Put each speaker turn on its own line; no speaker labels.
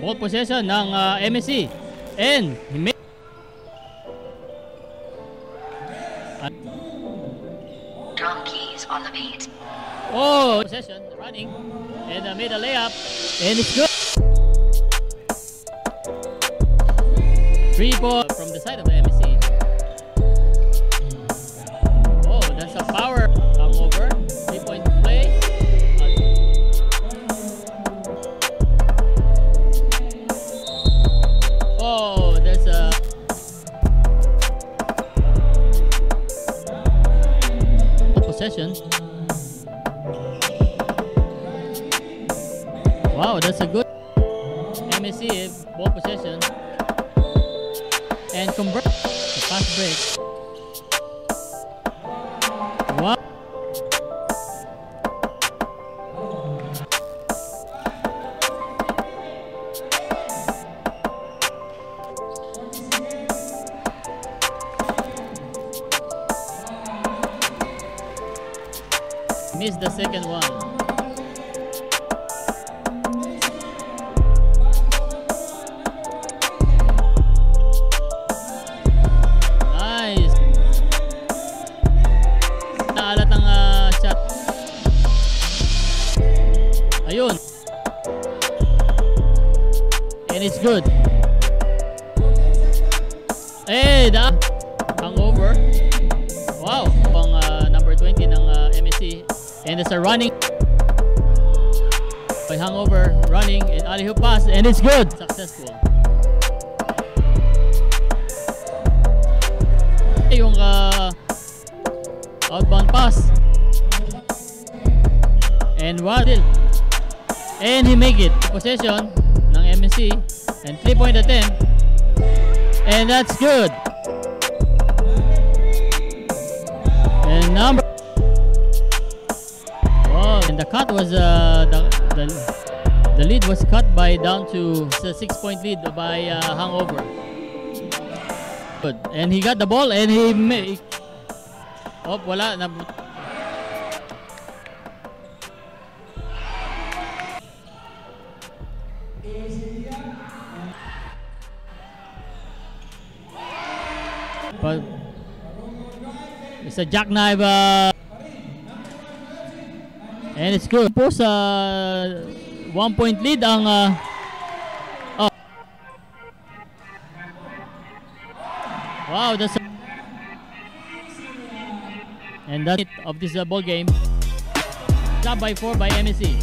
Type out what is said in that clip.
Ball possession ng uh, MSC. And he
Drum keys on the beat.
Oh, possession running and uh, made a layup and it's good. Three ball from the side of the MSC. Possession. Wow, that's a good MSC ball possession and convert the fast break. Missed the second one. Ah, it's good. Hey, da hangover. Wow, pang ah, number 20 ng ah, MSC. And it's a running by hangover, running, and alley hoop pass, and it's good. Successful. yung uh, outbound pass. And Waddle. And he make it. Possession ng MSC. And 3-point attempt. And that's good. And the cut was... Uh, the, the, the lead was cut by down to the 6-point lead by uh, Hangover. Good. And he got the ball and he made. Oh, wala na But it's a jackknife uh, and it's good. Po sa one point lead ang uh, oh. Wow, that's and that's it of this uh, ball game. Top by four by MSC.